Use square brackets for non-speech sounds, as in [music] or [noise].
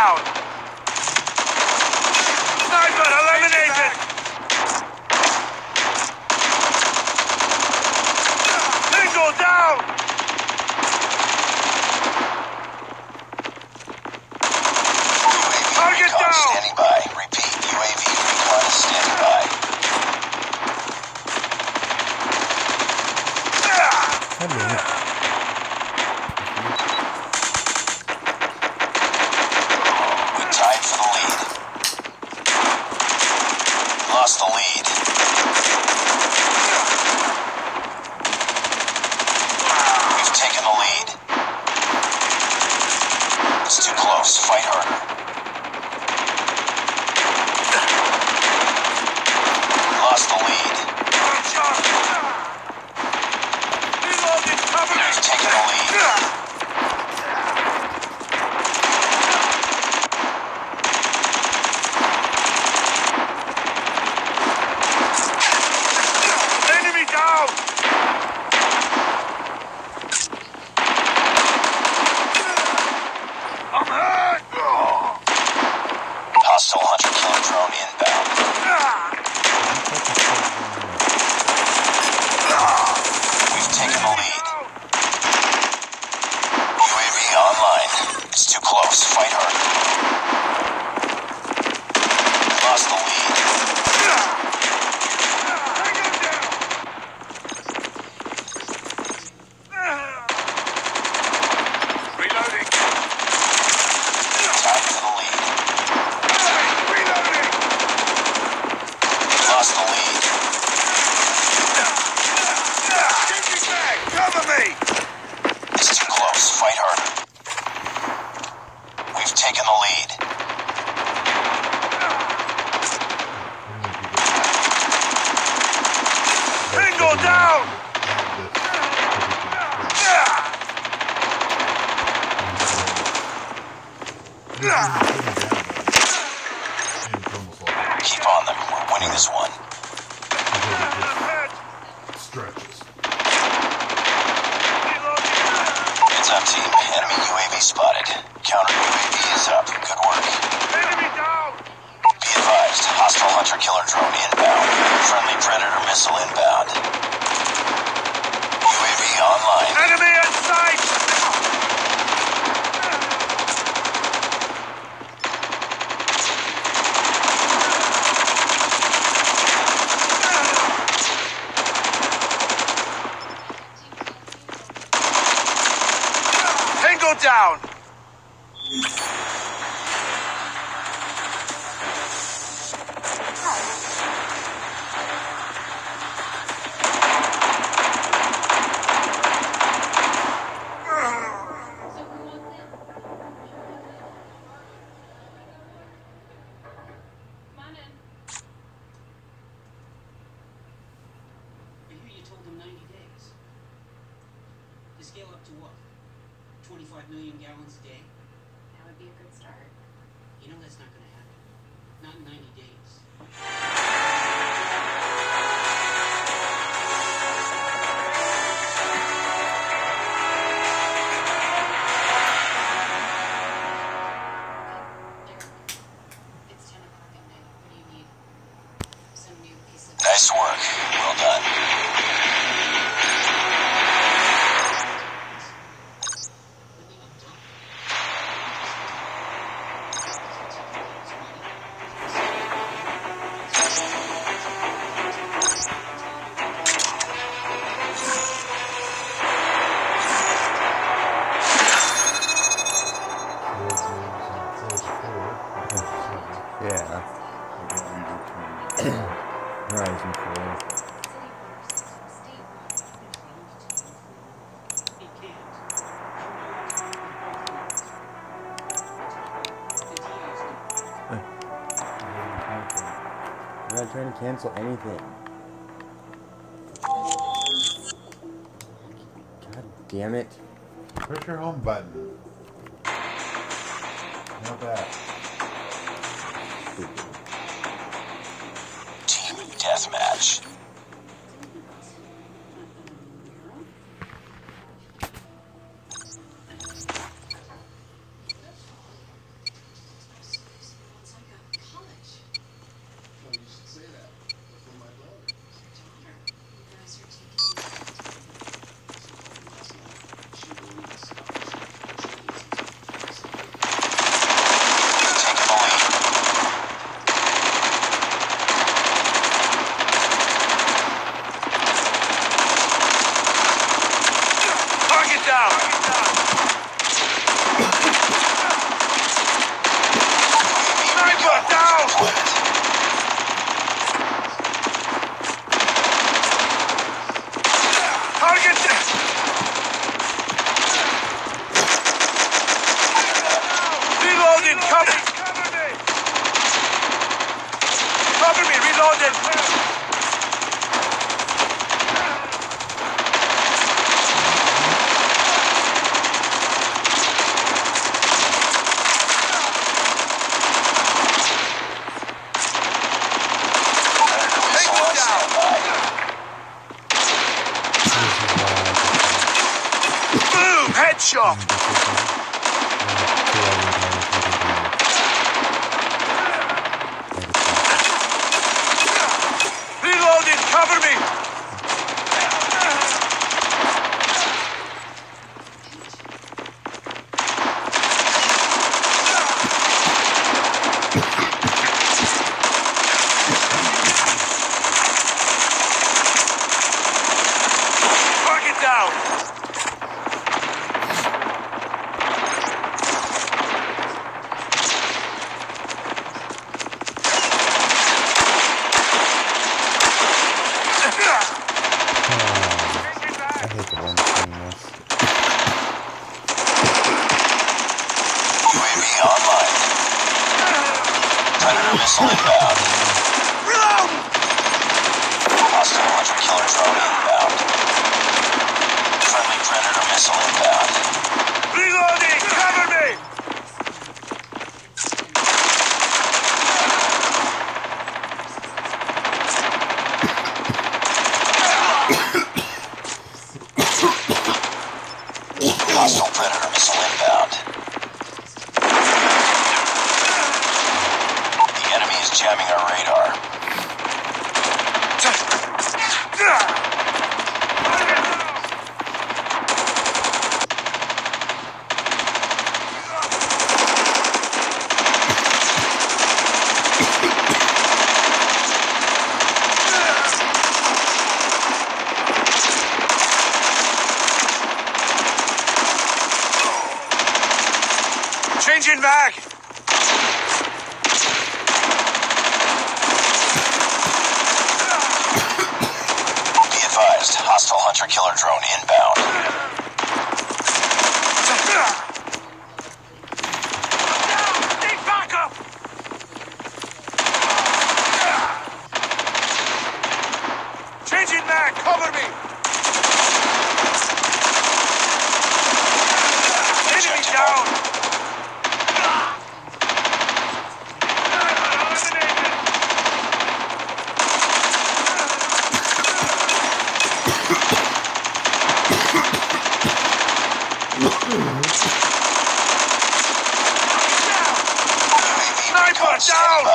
down. close. Fight her. Lost the lead. Keep on them. We're winning this one. Stretches. Heads up, team. Enemy UAV spotted. Counter UAV is up. Good work. Enemy down. Be advised. Hostile hunter killer drone inbound. Friendly predator missile inbound. Online. Enemy in sight! Tango down! Come on in. I hear you told them 90 days. To scale up to what? 25 million gallons a day? That would be a good start. You know that's not going to happen. Not in 90 days. Horizon 4. Can't. I'm not trying to cancel anything. God damn it. Push your home button. Not that. Deathmatch. The one seeing this. UAV online. Predator missile inbound. Reload! Hostile hunter-killer drone inbound. Friendly Predator missile inbound. Jamming our radar. [laughs] Changing back. Be advised, hunter-killer drone inbound. 上